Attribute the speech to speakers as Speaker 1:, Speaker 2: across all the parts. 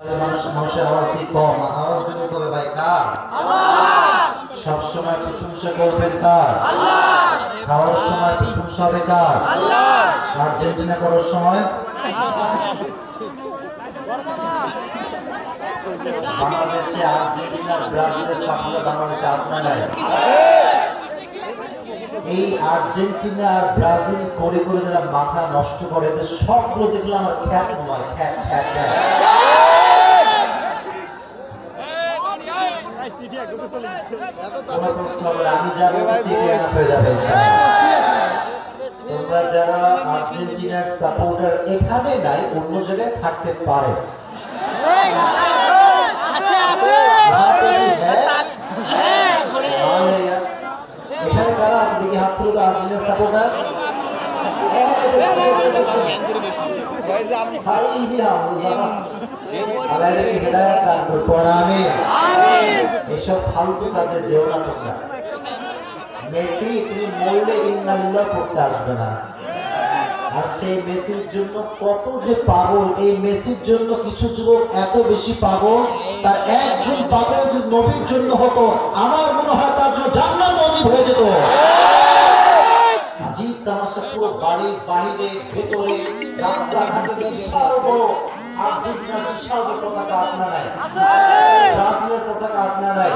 Speaker 1: মানুষ মানুষের আওয়াজ কি কম আওয়াজ দিতে হবে ভাই কার সবসময় প্রশংসা করবেন কার খাওয়ার সময় প্রশংসা হবে কার? আর্জেন্টিনা করার সময়? বাংলাদেশে আর্জেন্টিনা ব্রাজিলের সাফল্য বাংলাদেশে আসনা নাই। এই আর্জেন্টিনা আর ব্রাজিল করে করে যারা মাথা নষ্ট করে এদের সবগুলো দেখলাম আমার খ্যাত নয়। খ্যাত খ্যাত খ্যাত। তোমরা যারা আর্জেন্টিনার সাপোর্টার এখানে নাই, অন্য জায়গায় থাকতে পারে। এখানে কারা আছে দেখি? হাত তুলে আর্জেন্টিনার সাপোর্টার ভাই দিয়া আল্লাহকে হেদায়েত দান করুন আমিন এসব ফালতু কাজে যেও না তোমরা। মেসি তুমি মরলে ইন্দালিল্লা পড়তে আসবে না। আর সেই মেসির জন্য কত যে পাগল, এই মেসির জন্য কিছু যুবক এত বেশি পাগল, তার একজন পাগল যে নবীর জন্য হতো, আমার মনে হয় তার জন্য জান্নাত নজিব হয়ে যেত। বাড়ির বাইরে ভেতরে রাস্তাঘাটে বিশাল বড় আর্জেন্টিনার বিশাল পতাকা আসনা নাই? ব্রাজিলের পতাকা আসনা নাই?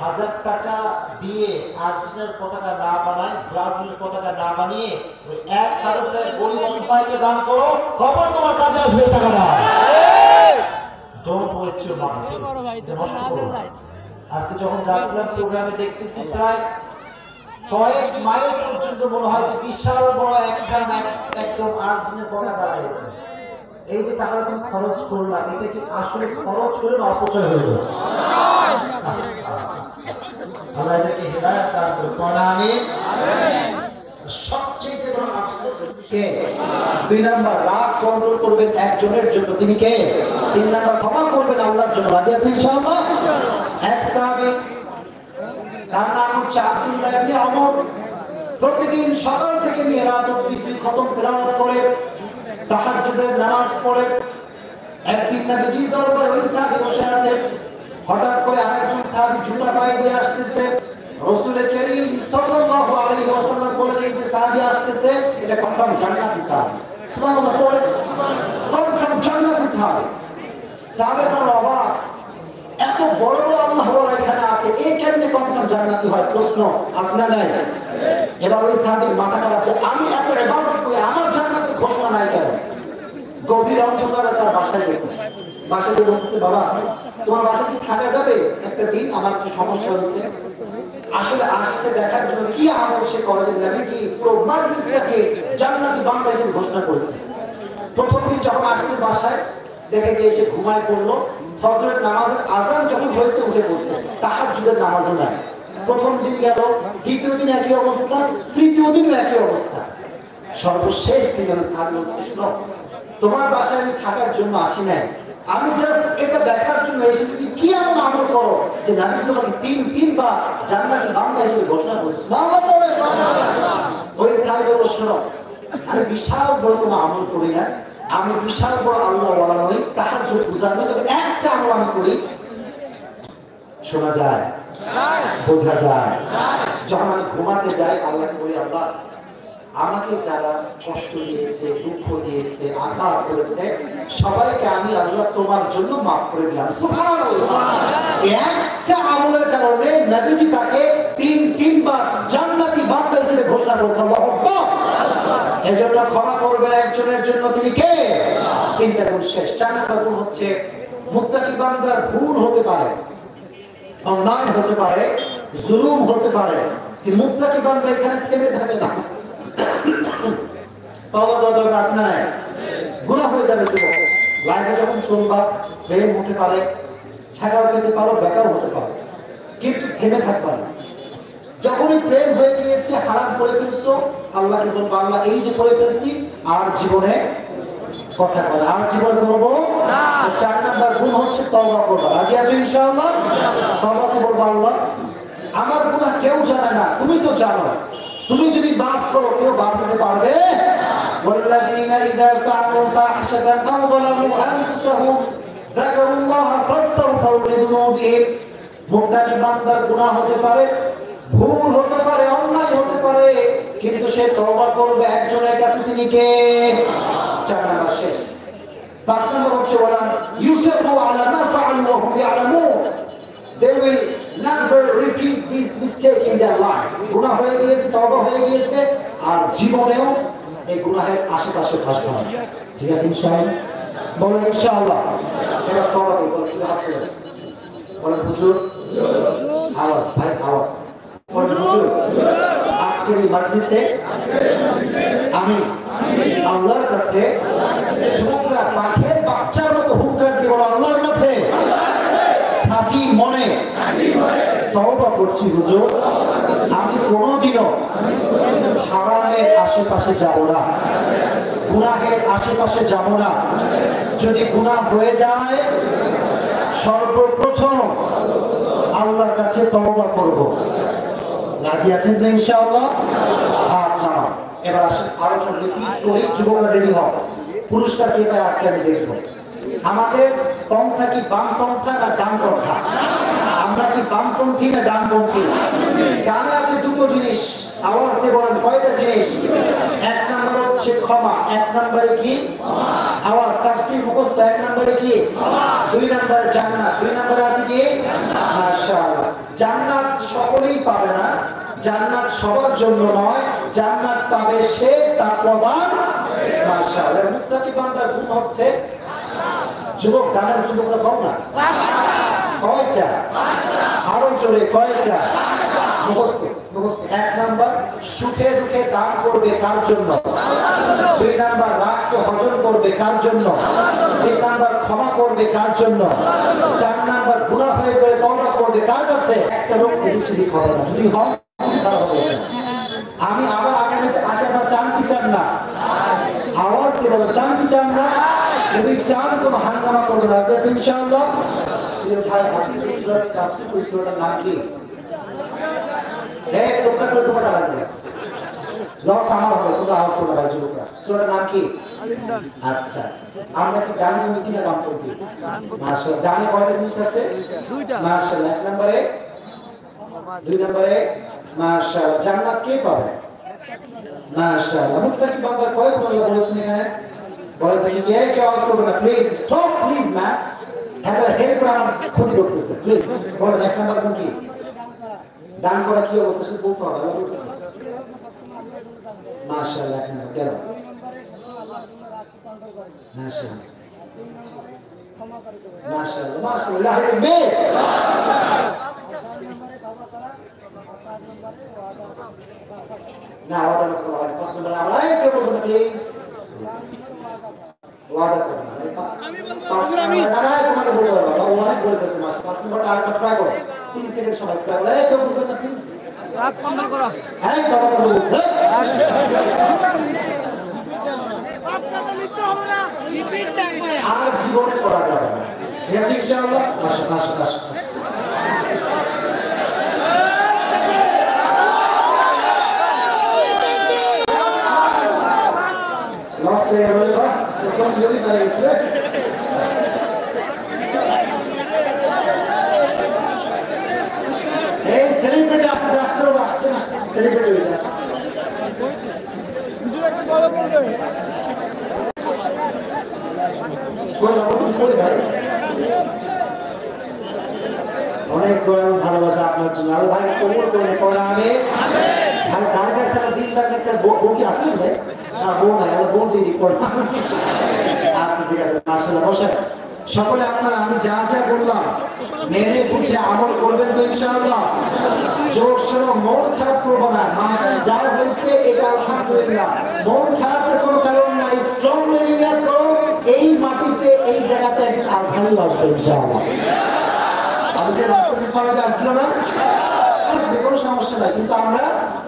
Speaker 1: হাজার টাকা দিয়ে আর্জেন্টিনার পতাকা না বানায় ব্রাজিলের পতাকা না বানিয়ে ওই এক হাজার টাকা গরিব অসহায়কে দান করো কখন তোমার কাজে আসবে টাকাটা। ডোন্ট ওয়েস্ট ইউর মানি নষ্ট করো আজকে যখন যাচ্ছিলাম প্রোগ্রামে দেখতেছি প্রায় কয়েক মাইল পর্যন্ত মনে হয় যে বিশাল বড় একটা একদম আর্জেন্টিনার পতাকা রয়েছে এই যে টাকাটা তুমি খরচ করলা, এটা কি আসলে খরচ করে অপচয় হয়ে গেল? আল্লাহ হেদায়ত দান করুন সবচেয়ে বড় আফসোস
Speaker 2: কে? দুই নাম্বার, রাগ কন্ট্রোল করবেন একজনের জন্য। তিনি কে? তিন নাম্বার, ক্ষমা করবেন আল্লাহর জন্য। আছেন ইনশাআল্লাহ? এক তার নাম হচ্ছে আব্দুল্লাহ ইবনে ওমর প্রতিদিন সকাল থেকে নিয়ে অবধি দুই খতম তেলাওয়াত করে, তাহাজ্জুদের নামাজ পড়ে। একদিন নবীজির দরবারে ওই সাহাবী বসে আছে। হঠাৎ করে আরেকজন সাহাবী জুতা পায়ে দিয়ে আসতেছে। রাসূল করিম সাল্লাল্লাহু আলাইহি ওয়াসাল্লাম বলেন এই যে সাহাবী আসতেছে, এটা কনফার্ম জান্নাতি সাহাবী। সুবহানাল্লাহ পড়ে কনফার্ম জান্নাতি সাহাবী। সাহাবী তো অবাক। এত বড় বড় আল্লাহ কেমনে জান্নাতি হয়? প্রশ্ন নাই। এবার ওই মাথা খারাপ যে আমি এত করে আমার ঘোষণা নাই কেন? গভীর অন্ধকারে তার বাসায় গেছে। বলতেছে, বাবা, তোমার বাসায় কি থাকা যাবে? একটা দিন আমার একটু সমস্যা হয়েছে। আসলে আসছে দেখার জন্য কি আমল সে পুরো মাজলিসটাকে জান্নাতি হিসেবে ঘোষণা করেছে। প্রথম দিন যখন আসছে বাসায়, দেখে যে এসে ঘুমায় পড়ল ফজরের নামাজের আজান যখন হয়েছে, উঠে পড়ছে। তাহাজ্জুদের নামাজও নাই। প্রথম দিন গেল, দ্বিতীয় দিন একই অবস্থা, তৃতীয় দিনও একই অবস্থা। সর্বশেষ দিন আমি স্থান বলছি তোমার বাসায় আমি থাকার জন্য আসি নাই। আমি জাস্ট এটা দেখার জন্য এসে তুমি কি এমন আমল করো যে নাবি তোমাকে তিন, তিনবার জান্নাতি বান্দা হিসেবে ঘোষণা করছি। ওই সাহেব বলো শোনো, আমি বিশাল বড় কোনো আমল করি না আমি বিশাল বড় আল্লাহ বলা নই তাহার জন্য বুঝার না তবে একটা আমল আমি করি। শোনা যায়? বোঝা যায়? যখন আমি ঘুমাতে যাই আল্লাহকে বলি, আল্লাহ, আমাকে যারা কষ্ট দিয়েছে, দুঃখ দিয়েছে, আঘাত করেছে, সবাইকে আমি আল্লাহ তোমার জন্য মাফ করে দিলাম। একটা আমলের কারণে নবীজি তাকে তিন তিনবার জান্নাতি বান্দা হিসেবে ঘোষণা আল্লাহু এজন্য ক্ষমা করবেন একজনের জন্য তিনি কে? তিনটা গুণ শেষ। গুণ হচ্ছে মুত্তাকি বান্দার ভুল হতে পারে, অন্যায় হতে পারে, জুলুম হতে পারে মুক্তাকি বান্দা এখানে থেমে থাকে না? হয়ে যাবে লাইফে যখন পারে পারো হতে পারে, কিন্তু থেমে থাকবা না। যখনই প্রেম হয়ে গিয়েছে হারাম করে ফেলছো আল্লাহকে বলবো আল্লাহ এই যে করে ফেলছি আর জীবনে কথা বলে আর জীবন করবো চার নাম্বার গুণ হচ্ছে তওবা করবা রাজি আছো ইনশাআল্লাহ তওবা তো বলবো আল্লাহ আমার গুনাহ কেউ জানে না তুমি তো জানো তুমি যদি মাফ করো কেউ বাদ দিতে পারবে والذين إذا فعلوا فاحشة أو ظلموا أنفسهم ইস্তাগফারু লিযুনুবিহিম মুক্তাকি বান্দার গুনাহ হতে পারে ভুল হতে পারে, অন্যায় হতে পারে, কিন্তু সে তওবা করবে একজনের কাছে, তিনি কে? চার নাম্বার শেষ। পাঁচ নম্বর হচ্ছে ওরা ইউসেফু আলা মা ফাআলু ওয়া হুম they will never repeat this mistake in their life গুনাহ হয়ে গিয়েছে, তওবা হয়ে গিয়েছে, আর জীবনেও এই গুনাহের আশেপাশে থাকবে না। ঠিক আছে, ইনশাআল্লাহ? বলো ইনশাআল্লাহ। এটা হাত তুলো বলেন, হুজুর, আওয়াজ, ভাই, আওয়াজ। আজকের আমি আল্লাহর কাছে বাচ্চার মতো কাছে। মনে করছি আমি কোনোদিনও হারামের আশেপাশে যাব না। গুনাহের আশেপাশে যাব না। যদি গুনাহ হয়ে যায়, সর্বপ্রথম আল্লাহর কাছে তওবা করব। রাজি আছেন তো ইনশাআল্লাহ? এবার আরও করি রেডি পুরস্কার কে পায় আজকে আমি দেখব। আমাদের পন্থা কি বামপন্থা না ডানপন্থা? আমরা কি বামপন্থী না ডানপন্থী? গানে আছে দুটো জিনিস বলেন কয়টা জিনিস? এক নম্বর হচ্ছে ক্ষমা, এক নম্বরে কি? আওয়াজ মুখস্থ, এক নম্বরে কি? দুই নম্বরে জান্নাত, দুই নম্বরে আছে কি? জান্নাত সকলেই পাবে না জান্নাত সবার জন্য নয়, জান্নাত পাবে সে তাকওয়াবান মাশাআল্লাহ মুত্তাকি বান্দার গুণ হচ্ছে? যুবক, গানের যুবকরা কম না? কয়টা? আরও কয়টা? এক নাম্বার, সুখে দুঃখে দান করবে কার জন্য? দুই নাম্বার, রাগকে হজম করবে কার জন্য? তিন নাম্বার, ক্ষমা করবে কার জন্য? চার নাম্বার গুণা হয়ে গেলে করবে কার কাছে? একটা লোক বেশি যদি হয়। আমি আবার আগামীতে আসাটা চান কি চান না? আওয়াজ দিয়ে বলো, চান কি চান না? যদি চান, কোনো হাঙ্গামা করবে না। ইনশাআল্লাহ। ভাই নাম কি? তোমার লাগবে আমার হবে আওয়াজ সূরাটার নাম কি? আচ্ছা। আমরা গানে কয়টা জিনিস আছে? এক নম্বরে দুই নম্বরে, মাশাআল্লাহ, জান্নাত কে পাবে? মাশাআল্লাহ মুস্তাকি বান্দা কয় বলে বলেছেন এখানে, বলে তুমি কে কে আওয়াজ করবে না? প্লিজ স্টপ প্লিজ ম্যাম হ্যাঁ হেল্প করে আমার ক্ষতি করতেছে প্লিজ বলেন, এক নাম্বার কোন কি? দান করা কি অবস্থা? সেটা বলতে হবে, আল্লাহ মাশাআল্লাহ, এক নাম্বার কেন মাশাআল্লাহ। মাশাআল্লাহ মাশাআল্লাহ মেয়ে। না ওয়াদা করতে হবে প্রশ্ন বলে আমরা কে বলবেন প্লিজ ওয়াদা করবেন আমি না না তোমাকে বলতে পারব বাবা অনেক বলে ফেলতে মাস পাঁচ আর একটা ট্রাই করো। তিন সেকেন্ড সময় ট্রাই করো। এই কেউ বলবেন না প্লিজ
Speaker 3: রাত বন্ধ করো।
Speaker 2: হ্যাঁ বাবা করে আর জীবনে করা যাবে না। ঠিক আছে ইনশাআল্লাহ? আসো আসো আসো লস হয়ে গেল বা প্রথম যদি চলে গেছে এই সেলিব্রিটি আসতে আসতে আসতে আসতে সেলিব্রিটি হয়ে যাচ্ছে? অনেক দয়ালু ভালোবাসা আপনার জন্য। আর ভাই কবুল করে পড়া আমি ভাই তার কাছে দিন তার কাছে বউ কি আছে ভাই? না বউ নাই আমার বউ দিদি পড়া ঠিক আছে মার্শাল্লাহ বসে সকলে আপনারা, আমি যা যা বললাম, মেনে বুঝে আমল করবেন তো ইনশাআল্লাহ। জোর সরো মন খারাপ করব না। মাথায় যা হয়েছে, এটা আলহামদুলিল্লাহ। মন খারাপের কোনো কারণ নাই স্ট্রং নিয়ে করো এই মাটিতে, এই জায়গাতে একদিন আজহারি আসবে ইনশাআল্লাহ। আমাদের রাস্তাতে পাওয়া যাচ্ছিল না? কোনো সমস্যা নাই। কিন্তু আমরা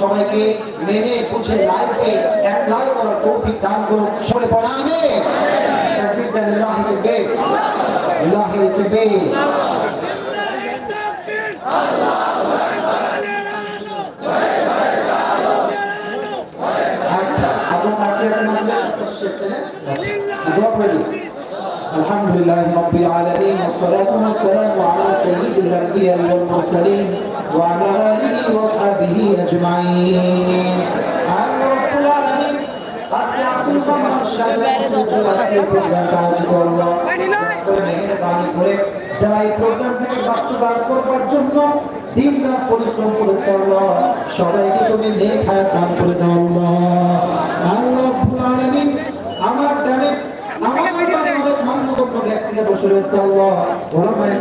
Speaker 2: সবাইকে মেনে বুঝে লাইফে অ্যাপ্লাই করার তৌফিক দান করুন সবাই পড়া আমি তাকবীর দেন ইলাহি তাকবীর ইলাহি তাকবীর আচ্ছা আপনার কাছে আছে মানে দোয়া করে দিন الحمد لله رب العالمين والصلاة والسلام على سيد الأنبياء والمرسلين وعلى آله وصحبه أجمعين آمين رب العالمين আজকে আসল বাংলার সাথে আজকে প্রোগ্রামটা আয়োজিত হলো মেহরবানি করে যারা এই প্রোগ্রামটাকে বাস্তবায়ন করবার জন্য দিন রাত পরিশ্রম করেছে আল্লাহ সবাইকে তুমি নেক হায়াত দান করে দাও আল্লাহ আল্লাহ রাব্বুল আলামিন আমার ডানে আমার মানগণ্য ব্যক্তিরা বসে রয়েছে আল্লাহ ওরা মায়ের